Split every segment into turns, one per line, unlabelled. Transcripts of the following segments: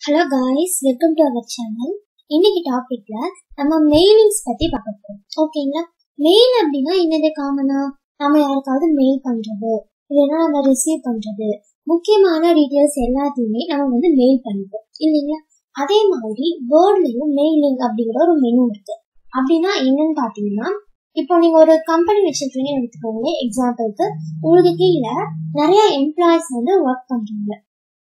Hello guys welcome to our channel இன்னைக்கு டாபிக்ல நம்ம மெயிலிங்ஸ் பத்தி பார்க்க போறோம். ஓகேங்களா மெயில் அப்படின்னா என்னது காமனா நம்ம யாருக்காவது மெயில் பண்றது இல்லைன்னா நம்ம ரிசீவ் பண்றது முக்கியமான டீட்டெயில்ஸ் எல்லாத்தையுமே நம்ம வந்து மெயில் பண்ணிப்போம் இல்லைங்களா? அதே மாதிரி வேர்ட்லயும் மெயிலிங் அப்படிங்கிற ஒரு மெனு இருக்கு. அப்படின்னா என்னன்னு பாத்தீங்கன்னா இப்போ நீங்க ஒரு கம்பெனி வச்சிருக்கீங்கன்னு எடுத்துக்கோங்க எக்ஸாம்பிளுக்கு உங்களுக்கு கீழே நிறைய எம்ப்ளாயிஸ் வந்து ஒர்க் பண்றாங்க.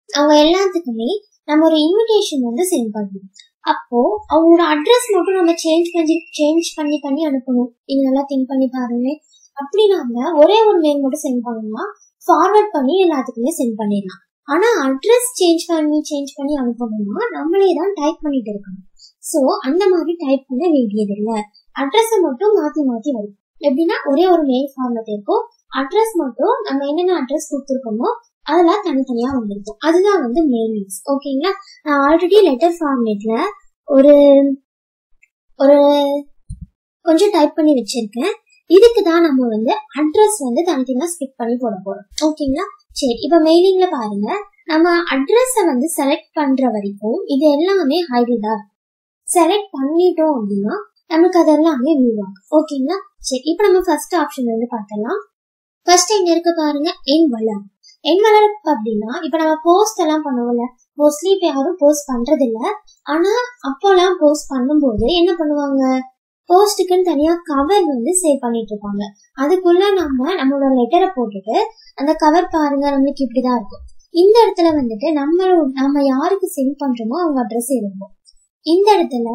அவங்க எல்லாத்துக்குமே நம்ம ஒரு இன்விடேஷன் வந்து சென்ட் பண்ணணும். அப்போ அவங்களோட அட்ரஸ் மட்டும் நம்ம சேஞ்ச் பண்ணி சேஞ்ச் பண்ணி பண்ணி அனுப்பணும். இது நல்லா திங்க் பண்ணி பாருங்க அப்படி நாம ஒரே ஒரு மெயில் மட்டும் சென்ட் பண்ணலாம் ஃபார்வர்ட் பண்ணி எல்லாத்துக்குமே சென்ட் பண்ணிடலாம். ஆனா அட்ரஸ் சேஞ்ச் பண்ணி சேஞ்ச் பண்ணி அனுப்பணும்னா நம்மளே தான் டைப் பண்ணிட்டு இருக்கணும். சோ அந்த மாதிரி டைப் பண்ண வேண்டியது இல்ல அட்ரஸ் மட்டும் மாத்தி மாத்தி வரும் எப்படின்னா ஒரே ஒரு மெயில் ஃபார்மட் இருக்கும். அட்ரஸ் மட்டும் நம்ம என்னென்ன அட்ரஸ் கொடுத்துருக்கோமோ அதெல்லாம் தனித்தனியா வந்துருக்கும். அதுதான் வந்து மெயின்ஸ் ஓகேங்களா நான் ஆல்ரெடி லெட்டர் ஃபார்மேட்ல ஒரு ஒரு கொஞ்சம் டைப் பண்ணி வச்சிருக்கேன். இதுக்கு தான் நம்ம வந்து அட்ரஸ் வந்து தனித்தனியா ஸ்கிப் பண்ணி போட போறோம். ஓகேங்களா சரி இப்ப மெயிலிங்ல பாருங்க. நம்ம அட்ரஸ வந்து செலக்ட் பண்ற வரைக்கும் இது எல்லாமே ஹைடா செலக்ட் பண்ணிட்டோம் அப்படின்னா நமக்கு அது எல்லாமே வியூ ஆகும். ஓகேங்களா சரி இப்போ நம்ம ஃபர்ஸ்ட் ஆப்ஷன் வந்து பார்த்தலாம் ஃபர்ஸ்ட் இங்க இருக்க பாருங்க என் வளம். என் வளர்ப்பு அப்படின்னா இப்ப நம்ம போஸ்ட் எல்லாம் பண்ணுவோம்ல. மோஸ்ட்லி இப்ப யாரும் போஸ்ட் பண்றது இல்ல ஆனா எல்லாம் போஸ்ட் பண்ணும்போது என்ன பண்ணுவாங்க? போஸ்ட்டுக்குன்னு தனியா கவர் வந்து சேவ் பண்ணிட்டு இருப்பாங்க. அதுக்குள்ள நம்ம நம்மளோட லெட்டரை போட்டுட்டு அந்த கவர் பாருங்க நம்மளுக்கு இப்படிதான் இருக்கும். இந்த இடத்துல வந்துட்டு நம்ம நம்ம யாருக்கு சென்ட் பண்றோமோ அவங்க அட்ரஸ் எழுதுவோம். இந்த இடத்துல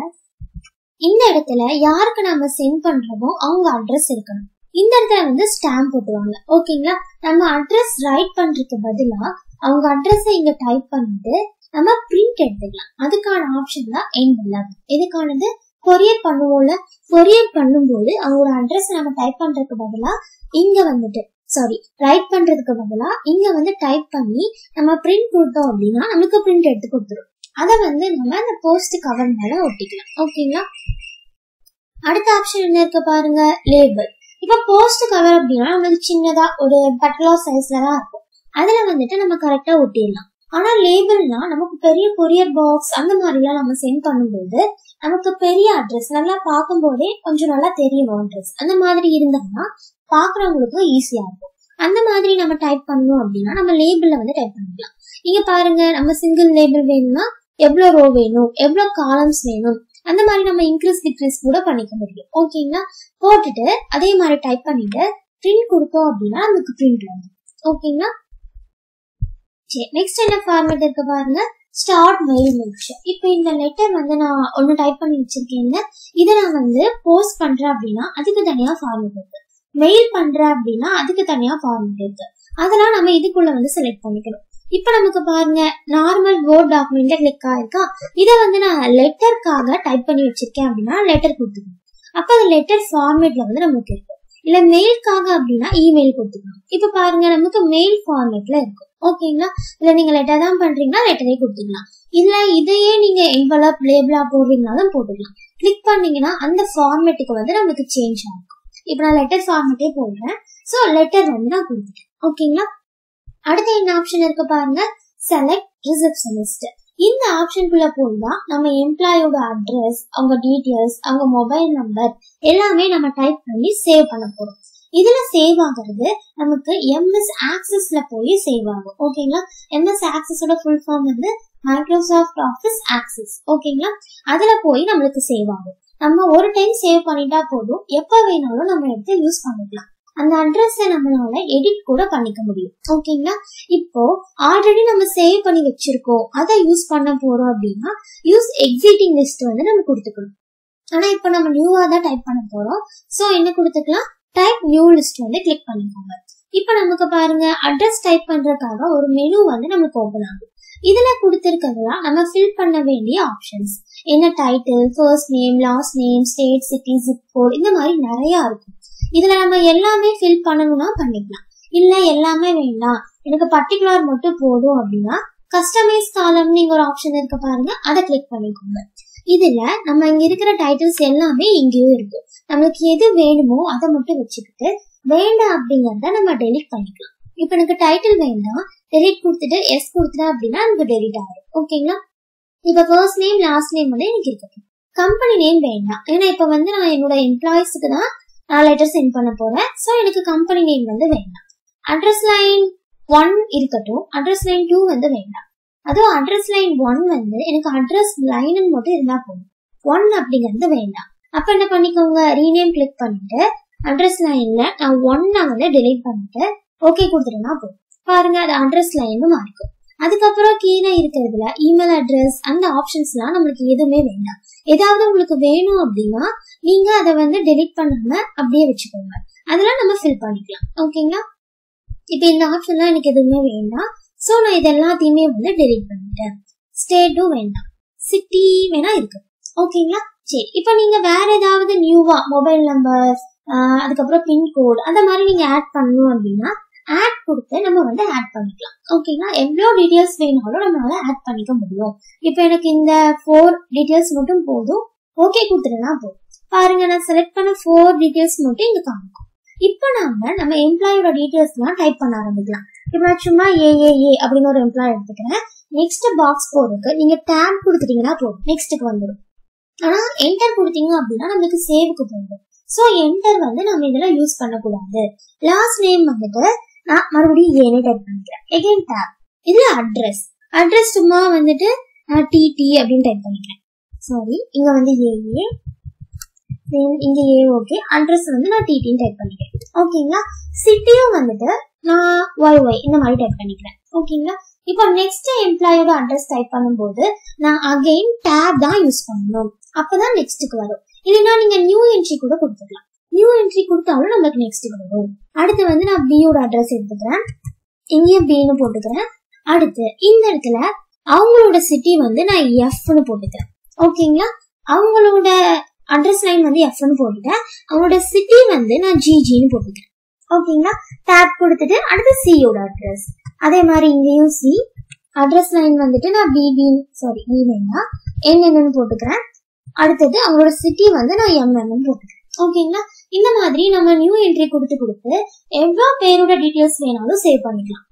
இந்த இடத்துல யாருக்கு நம்ம சென்ட் பண்றோமோ அவங்க அட்ரஸ் இருக்கணும் இந்த இடத்துல வந்து ஸ்டாம்ப் போட்டுருவாங்க. ஓகேங்களா நம்ம அட்ரஸ் ரைட் பண்றதுக்கு பதிலா அவங்க அட்ரஸை இங்க டைப் பண்ணிட்டு நம்ம பிரிண்ட் எடுத்துக்கலாம். அதுக்கான ஆப்ஷன் தான் என் இதுக்கானது கொரியர் பண்ணுவோம்ல. கொரியர் பண்ணும்போது அவங்களோட அட்ரஸ் நம்ம டைப் பண்றதுக்கு பதிலா இங்க வந்துட்டு சாரி ரைட் பண்றதுக்கு பதிலா இங்க வந்து டைப் பண்ணி நம்ம பிரிண்ட் கொடுத்தோம் அப்படின்னா நமக்கு பிரிண்ட் எடுத்து கொடுத்துரும். அதை வந்து நம்ம அந்த போஸ்ட் கவர் மேல ஒட்டிக்கலாம். ஓகேங்களா அடுத்த ஆப்ஷன் என்ன இருக்கு பாருங்க? லேபிள் இப்ப போஸ்ட் கவர் அப்படின்னா நம்மளுக்கு சின்னதா ஒரு பர்டிகுலர் சைஸ்ல தான் இருக்கும். அதுல வந்துட்டு நம்ம கரெக்டா ஒட்டிடலாம். ஆனா லேபிள்னா நமக்கு பெரிய கொரியர் பாக்ஸ் அந்த மாதிரிலாம் நம்ம சென்ட் பண்ணும்போது நமக்கு பெரிய அட்ரஸ் நல்லா பார்க்கும் போதே கொஞ்சம் நல்லா தெரியும் அட்ரஸ் அந்த மாதிரி இருந்தாங்கன்னா பாக்குறவங்களுக்கு ஈஸியா இருக்கும். அந்த மாதிரி நம்ம டைப் பண்ணணும் அப்படின்னா நம்ம லேபிள்ல வந்து டைப் பண்ணிக்கலாம். நீங்க பாருங்க நம்ம சிங்கிள் லேபிள் வேணும்னா எவ்வளவு ரோ வேணும் எவ்வளவு காலம்ஸ் வேணும் அந்த மாதிரி நம்ம இன்க்ரீஸ் டிக்ரீஸ் கூட பண்ணிக்க முடியும். ஓகேங்களா போட்டுட்டு அதே மாதிரி டைப் பண்ணிட்டு பிரிண்ட் கொடுத்தோம் அப்படின்னா நமக்கு பிரிண்ட் வரும். ஓகேங்களா சரி நெக்ஸ்ட் என்ன ஃபார்மேட் இருக்கு பாருங்க. ஸ்டார்ட் மெயில் மென்ஷன் இப்போ இந்த லெட்டர் வந்து நான் ஒன்னு டைப் பண்ணி வச்சிருக்கேங்க இதை நான் வந்து போஸ்ட் பண்றேன் அப்படின்னா அதுக்கு தனியா ஃபார்மேட் இருக்கு. மெயில் பண்றேன் அப்படின்னா அதுக்கு தனியா ஃபார்மேட் இருக்கு. அதெல்லாம் நம்ம இதுக்குள்ள வந்து செலக்ட் பண்ணிக்கணும். இப்ப நமக்கு பாருங்க நார்மல் வேர்ட் டாக்குமெண்ட்ல கிளிக் ஆயிருக்கா? இதை வந்து நான் லெட்டருக்காக டைப் பண்ணி வச்சிருக்கேன் அப்படின்னா லெட்டர் கொடுத்துக்கணும். அப்ப அது லெட்டர் ஃபார்மேட்ல வந்து நமக்கு இருக்கும். இல்ல மெயிலுக்காக அப்படின்னா இமெயில் கொடுத்துக்கணும். இப்ப பாருங்க நமக்கு மெயில் ஃபார்மேட்ல இருக்கும் ஓகேங்களா இல்ல நீங்க லெட்டர் தான் பண்றீங்கன்னா லெட்டரே கொடுத்துக்கலாம். இல்ல இதையே நீங்க என்வலப் லேபிளா போடுறீங்கனாலும் போட்டுக்கலாம். கிளிக் பண்ணீங்கன்னா அந்த ஃபார்மேட்டுக்கு வந்து நமக்கு சேஞ்ச் ஆகும். இப்ப நான் லெட்டர் ஃபார்மேட்டே போடுறேன். சோ லெட்டர் வந்து நான் கொடுத்துட்டேன். ஓகேங்களா அடுத்து என்ன ஆப்ஷன் இருக்கு பாருங்க? செலக்ட் ரிசப்ஷனிஸ்ட் இந்த ஆப்ஷனுக்குள்ள போனா நம்ம எம்ப்ளாயோட அட்ரஸ் அவங்க டீட்டெயில்ஸ் அவங்க மொபைல் நம்பர் எல்லாமே நம்ம டைப் பண்ணி சேவ் பண்ண போறோம். இதுல சேவ் ஆகுறது நமக்கு எம்எஸ் ஆக்சஸ்ல போய் சேவ் ஆகும். ஓகேங்களா எம்எஸ் ஆக்சஸோட ஃபுல் ஃபார்ம் வந்து மைக்ரோசாஃப்ட் ஆஃபீஸ் ஆக்சஸ் ஓகேங்களா அதுல போய் நம்மளுக்கு சேவ் ஆகும். நம்ம ஒரு டைம் சேவ் பண்ணிட்டா போதும். எப்ப வேணாலும் நம்ம எடுத்து யூஸ் பண்ணிக்கலாம். அந்த அட்ரஸை நம்மளால எடிட் கூட பண்ணிக்க முடியும். ஓகேங்களா இப்போ ஆல்ரெடி நம்ம சேவ் பண்ணி வச்சிருக்கோம். அதை யூஸ் பண்ண போறோம் அப்படின்னா யூஸ் எக்ஸிட்டிங் லிஸ்ட் வந்து நம்ம கொடுத்துக்கணும். ஆனா இப்போ நம்ம நியூவா தான் டைப் பண்ண போறோம். சோ என்ன கொடுத்துக்கலாம்? டைப் நியூ லிஸ்ட் வந்து கிளிக் பண்ணிக்கோங்க. இப்போ நமக்கு பாருங்க அட்ரஸ் டைப் பண்றதுக்காக ஒரு மெனு வந்து நமக்கு ஓபன் ஆகும் இதுல கொடுத்திருக்கிறதுலாம் நம்ம ஃபில் பண்ண வேண்டிய ஆப்ஷன்ஸ் என்ன title first name last name state city zip code இந்த மாதிரி நிறைய இருக்கும். இதுல நம்ம எல்லாமே ஃபில் பண்ணணும்னா பண்ணிக்கலாம். இல்ல எல்லாமே வேண்டாம். எனக்கு பர்டிகுலர் மட்டும் போதும் அப்படின்னா கஸ்டமைஸ் காலம் நீங்க ஒரு ஆப்ஷன் இருக்க பாருங்க. அதை கிளிக் பண்ணிக்கோங்க. இதுல நம்ம இங்க இருக்கிற டைட்டில்ஸ் எல்லாமே இங்கேயும் இருக்கு நம்மளுக்கு எது வேணுமோ அதை மட்டும் வச்சுக்கிட்டு வேண்டாம் அப்படிங்கறத நம்ம டெலிட் பண்ணிக்கலாம். இப்ப எனக்கு டைட்டில் வேண்டாம். டெலிட் கொடுத்துட்டு எஸ் கொடுத்துட்டேன் அப்படின்னா எனக்கு டெலிட் ஆகும் ஓகேங்களா? இப்ப ஃபர்ஸ்ட் நேம் லாஸ்ட் நேம் வந்து எனக்கு இருக்கு. கம்பெனி நேம் வேண்டாம். ஏன்னா இப்ப வந்து நான் என்னோட எம்ப்ளாயிஸ்க்கு தான் நான் லெட்டர் சென்ட் பண்ண போறேன். ஸோ எனக்கு கம்பெனி நேம் வந்து வேண்டாம் அட்ரஸ் லைன் ஒன் இருக்கட்டும். அட்ரஸ் லைன் டூ வந்து வேண்டாம் அதுவும் அட்ரஸ் லைன் ஒன் வந்து எனக்கு அட்ரஸ் லைன் மட்டும் இருந்தா போதும். ஒன் அப்படிங்கிறது வேண்டாம். அப்ப என்ன பண்ணிக்கோங்க? ரீநேம் கிளிக் பண்ணிட்டு அட்ரஸ் லைன்ல நான் ஒன்னை வந்து டெலீட் பண்ணிட்டு ஓகே கொடுத்துட்டேன்னா போதும். பாருங்க அது அட்ரஸ் லைன் மாறிக்கும். அதுக்கப்புறம் கீழே இருக்கிறதுல இமெயில் அட்ரஸ் அந்த ஆப்ஷன்ஸ்லாம் நம்மளுக்கு எதுவுமே வேண்டாம். ஏதாவது உங்களுக்கு வேணும் அப்படின்னா நீங்க அதை வந்து டெலிட் பண்ணாம அப்படியே வச்சுக்கோங்க. அதெல்லாம் நம்ம ஃபில் பண்ணிக்கலாம். ஓகேங்களா இப்போ இந்த ஆப்ஷன்லாம் எனக்கு எதுவுமே வேண்டாம். ஸோ நான் இது எல்லாத்தையுமே வந்து டெலிட் பண்ணிட்டேன். ஸ்டேட்டும் வேண்டாம். சிட்டி வேணா இருக்கு. ஓகேங்களா சரி. இப்போ நீங்க வேற ஏதாவது நியூவா மொபைல் நம்பர் அதுக்கப்புறம் பின்கோடு அந்த மாதிரி நீங்க ஆட் பண்ணணும் அப்படின்னா ஆட் கொடுத்து நம்ம வந்து ஆட் பண்ணிக்கலாம். ஓகேங்களா எவ்வளோ டீட்டெயில்ஸ் வேணாலும் நம்மளால ஆட் பண்ணிக்க முடியும். இப்போ எனக்கு இந்த ஃபோர் டீட்டெயில்ஸ் மட்டும் போதும். ஓகே கொடுத்துட்டேன்னா போதும் பாருங்க நான் செலக்ட் பண்ண ஃபோர் டீட்டெயில்ஸ் மட்டும் இங்க காமிக்கும். இப்போ நாம நம்ம எம்ப்ளாயோட டீட்டெயில்ஸ்லாம் டைப் பண்ண ஆரம்பிக்கலாம். இப்போ நான் சும்மா ஏஏஏ அப்படின்னு ஒரு எம்ப்ளாய் எடுத்துக்கிறேன். நெக்ஸ்ட் பாக்ஸ் போறதுக்கு நீங்க டேப் கொடுத்துட்டீங்கன்னா போதும். நெக்ஸ்ட்டுக்கு வந்துடும். ஆனா என்டர் கொடுத்தீங்க அப்படின்னா நம்மளுக்கு சேவுக்கு போயிடும். ஸோ என்டர் வந்து நம்ம இதெல்லாம் யூஸ் பண்ணக்கூடாது. லாஸ்ட் நேம் வந்துட்டு நான் மறுபடியும் ஏனே டைப் பண்ணிக்கிறேன். எகைன் டேப் இது அட்ரஸ் அட்ரஸ் சும்மா வந்துட்டு நான் டிடி அப்படின்னு டைப் பண்ணிக்கிறேன். சாரி இங்க வந்து ஏஏ இங்க ஏ ஓகே அட்ரஸ் வந்து நான் டிடின்னு டைப் பண்ணிக்கிறேன். ஓகேங்களா சிட்டியும் வந்துட்டு நான் ஒய் ஒய் இந்த மாதிரி டைப் பண்ணிக்கிறேன். ஓகேங்களா இப்போ நெக்ஸ்ட் எம்ப்ளாயோட அட்ரஸ் டைப் பண்ணும்போது நான் அகைன் டேப் தான் யூஸ் பண்ணணும். அப்பதான் நெக்ஸ்ட்டுக்கு வரும். இல்லைன்னா நீங்க நியூ என்ட்ரி கூட கொடுத்துக்கலாம். நியூ என்ட்ரி கொடுத்தாலும் நம்மளுக்கு நெக்ஸ்ட் வரும் அடுத்து வந்து நான் பியோட அட்ரஸ் எடுத்துக்கிறேன். இங்கேயும் பின்னு போட்டுக்கிறேன். அடுத்து இந்த இடத்துல அவங்களோட சிட்டி வந்து நான் எஃப்னு போட்டுக்கிறேன். ஓகேங்களா அவங்களோட அட்ரஸ் லைன் வந்து எஃப்னு போட்டுட்டேன். அவங்களோட சிட்டி வந்து நான் ஜிஜின்னு போட்டுக்கிறேன். ஓகேங்களா டேப் கொடுத்துட்டு அடுத்து சியோட அட்ரஸ் அதே மாதிரி இங்கேயும் சி அட்ரஸ் லைன் வந்துட்டு நான் பிபி சாரி பி என் என்னென்னு போட்டுக்கிறேன். அடுத்தது அவங்களோட சிட்டி வந்து நான் எம்என்னு போட்டுக்கிறேன். ஓகேங்களா? இந்த மாதிரி நம்ம நியூ என்ட்ரி கொடுத்து கொடுத்து எவ்வளோ பேரோட டீட்டெயில்ஸ் வேணாலும் சேவ் பண்ணிக்கலாம்.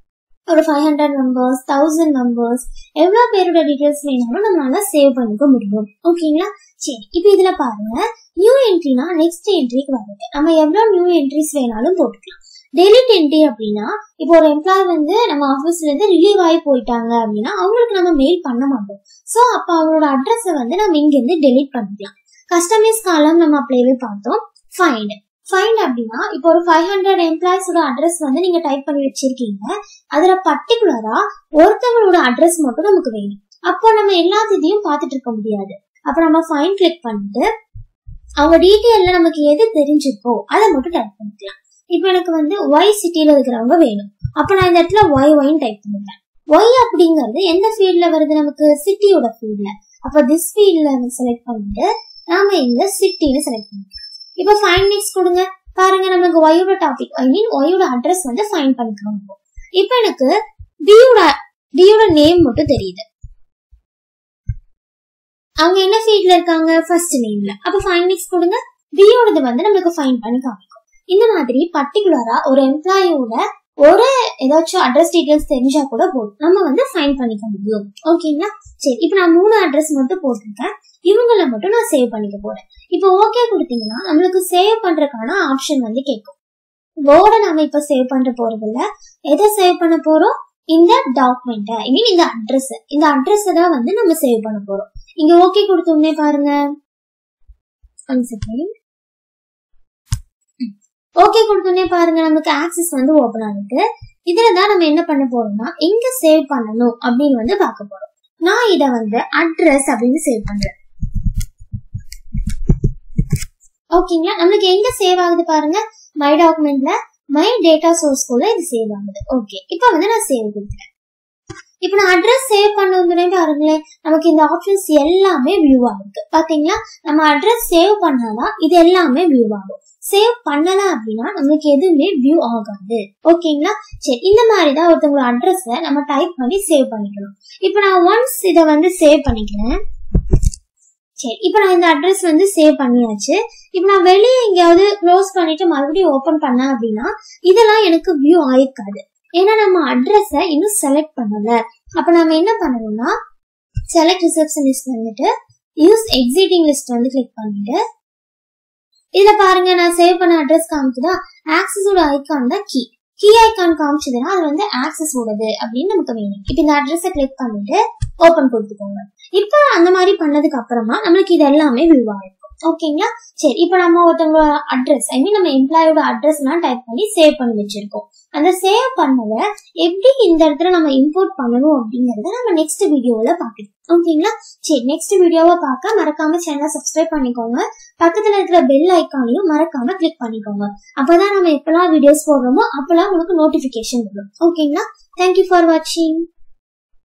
ஒரு five hundred numbers thousand numbers எவ்வளோ பேரோட டீட்டெயில்ஸ் வேணாலும் நம்மளால சேவ் பண்ணிக்க முடியும். ஓகேங்களா? சரி இப்போ இதுல பாருங்க. நியூ என்ட்ரினா நெக்ஸ்ட் என்ட்ரிக்கு வருது. நம்ம எவ்வளோ நியூ என்ட்ரிஸ் வேணாலும் போட்டுக்கலாம். டெலிட் என்ட்ரி அப்படின்னா இப்போ ஒரு எம்ப்ளாய் வந்து நம்ம ஆஃபீஸ்ல இருந்து ரிலீவ் ஆகி போயிட்டாங்க அப்படின்னா அவங்களுக்கு நம்ம மெயில் பண்ண மாட்டோம். ஸோ அப்போ அவங்களோட அட்ரஸை வந்து நம்ம இங்கேருந்து டெலிட் பண்ணிக்கலாம். கஸ்டமைஸ் காலம் நம்ம அப்படியே பார்த்தோம். ஃபைண்ட் ஃபைண்ட் அப்படின்னா இப்போ ஒரு ஃபைவ் ஹண்ட்ரட் எம்ப்ளாயிஸோட அட்ரஸ் வந்து நீங்க டைப் பண்ணி வச்சிருக்கீங்க. அதுல பர்டிகுலரா ஒருத்தவங்களோட அட்ரஸ் மட்டும் நமக்கு வேணும். அப்போ நம்ம எல்லாத்தையும் பார்த்துட்டு இருக்க முடியாது. அப்ப நம்ம ஃபைன் கிளிக் பண்ணிட்டு அவங்க டீட்டெயில்ல நமக்கு எது தெரிஞ்சிருக்கோ அதை மட்டும் டைப் பண்ணிக்கலாம். இப்போ எனக்கு வந்து ஒய் சிட்டியில இருக்கிறவங்க வேணும். அப்ப நான் இந்த இடத்துல ஒய் ஒய்ன்னு டைப் பண்ணுவேன் ஒய் அப்படிங்கிறது எந்த ஃபீல்ட்ல வருது? நமக்கு சிட்டியோட ஃபீல்ட்ல அப்ப திஸ் ஃபீல்ட்ல செலக்ட் பண்ணிட்டு நாம இந்த சிட்டின்னு செலக்ட் பண்ணிக்கலாம். இப்போ ஃபைன் நெக்ஸ்ட் கொடுங்க. பாருங்க நமக்கு ஒயோட டாபிக் ஐ மீன் ஒயோட அட்ரஸ் வந்து ஃபைன் பண்ணிக்கிறோம் இப்போ. எனக்கு டியோட டியோட நேம் மட்டும் தெரியுது. அவங்க என்ன ஃபீல்ட்ல இருக்காங்க? ஃபர்ஸ்ட் நேம்ல அப்ப ஃபைன் நெக்ஸ்ட் கொடுங்க. பியோடது வந்து நம்மளுக்கு ஃபைன் பண்ணி காமிக்கும். இந்த மாதிரி பர்டிகுலரா ஒரு எம்ப்ளாயோட ஒரு ஏதாச்சும் அட்ரஸ் டீடைல்ஸ் தெரிஞ்சா கூட போதும். நம்ம வந்து ஃபைன் பண்ணிக்க முடியும் ஓகேங்களா சரி இப்போ நான் மூணு அட்ரஸ் மட்டும் போட்டிருக்கேன். இவங்கள மட்டும் நான் சேவ் பண்ணிக்க போறேன். இப்போ ஓகே கொடுத்தீங்கன்னா நம்மளுக்கு சேவ் பண்றதுக்கான ஆப்ஷன் வந்து கேட்கும் போர்டை நாம இப்ப சேவ் பண்ற போறது இல்ல. எதை சேவ் பண்ண போறோம்? இந்த டாக்குமெண்ட் ஐ மீன் இந்த அட்ரஸ் இந்த அட்ரஸ் தான் வந்து நம்ம சேவ் பண்ண போறோம். இங்க ஓகே கொடுத்தோம்னே பாருங்க. ஓகே கொடுத்தோடனே பாருங்க. நமக்கு ஆக்சஸ் வந்து ஓபன் ஆகுது. இதுல தான் நம்ம என்ன பண்ண போறோம்னா எங்க சேவ் பண்ணணும் அப்படின்னு வந்து பார்க்க போறோம். நான் இத வந்து அட்ரஸ் அப்படின்னு சேவ் பண்றேன். ஓகேங்களா நம்மளுக்கு எங்க சேவ் ஆகுது பாருங்க? மை டாக்குமெண்ட்ல மை டேட்டா சோர்ஸ் கூட இது சேவ் ஆகுது. ஓகே இப்போ வந்து நான் சேவ் கொடுத்துறேன் இப்போ நான் அட்ரஸ் சேவ் பண்ண பாருங்களேன் நமக்கு இந்த ஆப்ஷன்ஸ் எல்லாமே வியூ ஆகுது. பாத்தீங்களா? நம்ம அட்ரஸ் சேவ் பண்ணாதான் இது எல்லாமே வியூ ஆகும். சேவ் பண்ணல அப்படின்னா நம்மளுக்கு எதுவுமே வியூ ஆகாது. ஓகேங்களா சரி இந்த மாதிரி தான் ஒருத்தவங்களோட அட்ரஸை நம்ம டைப் பண்ணி சேவ் பண்ணிக்கணும். இப்போ நான் ஒன்ஸ் இதை வந்து சேவ் பண்ணிக்கிறேன். சரி இப்போ நான் இந்த அட்ரஸ் வந்து சேவ் பண்ணியாச்சு. இப்போ நான் வெளியே எங்கேயாவது க்ளோஸ் பண்ணிட்டு மறுபடியும் ஓபன் பண்ணேன் அப்படின்னா இதெல்லாம் எனக்கு வியூ ஆயிருக்காது. ஏன்னா நம்ம அட்ரஸை இன்னும் செலக்ட் பண்ணல. அப்ப நம்ம என்ன பண்ணணும்னா செலக்ட் ரிசப்ஷனிஸ்ட் வந்துட்டு யூஸ் எக்ஸிட்டிங் லிஸ்ட் வந்து கிளிக் பண்ணிட்டு இதுல பாருங்க நான் சேவ் பண்ண அட்ரஸ் காமிக்குதா? ஆக்சஸோட ஐக்கான் தான் கீ கீ ஐக்கான் காமிச்சதுன்னா அது வந்து ஆக்சஸ் ஓடது அப்படின்னு நமக்கு வேணும். இப்போ இந்த அட்ரஸை கிளிக் பண்ணிட்டு ஓபன் கொடுத்துக்கோங்க. இப்போ அந்த மாதிரி பண்ணதுக்கு அப்புறமா நம்மளுக்கு இது எல்லாமே வியூ ஓகேங்களா? சரி இப்போ நம்ம ஒருத்தவங்களோட அட்ரஸ் ஐ மீன் நம்ம எம்ப்ளாயோட அட்ரஸ் எல்லாம் டைப் பண்ணி சேவ் பண்ணி வச்சிருக்கோம். அந்த சேவ் பண்ணத எப்படி இந்த இடத்துல நம்ம இம்போர்ட் பண்ணணும் அப்படிங்கறத நம்ம நெக்ஸ்ட் வீடியோல பாக்கலாம் ஓகேங்களா? சரி நெக்ஸ்ட் வீடியோவை பார்க்க மறக்காம சேனலை சப்ஸ்கிரைப் பண்ணிக்கோங்க. பக்கத்துல இருக்கிற பெல் ஐக்கானையும் மறக்காம கிளிக் பண்ணிக்கோங்க. அப்பதான் நம்ம எப்பெல்லாம் வீடியோஸ் போடுறோமோ அப்பெல்லாம் உங்களுக்கு நோட்டிபிகேஷன் வரும். ஓகேங்களா? தேங்க்யூ ஃபார் வாட்சிங்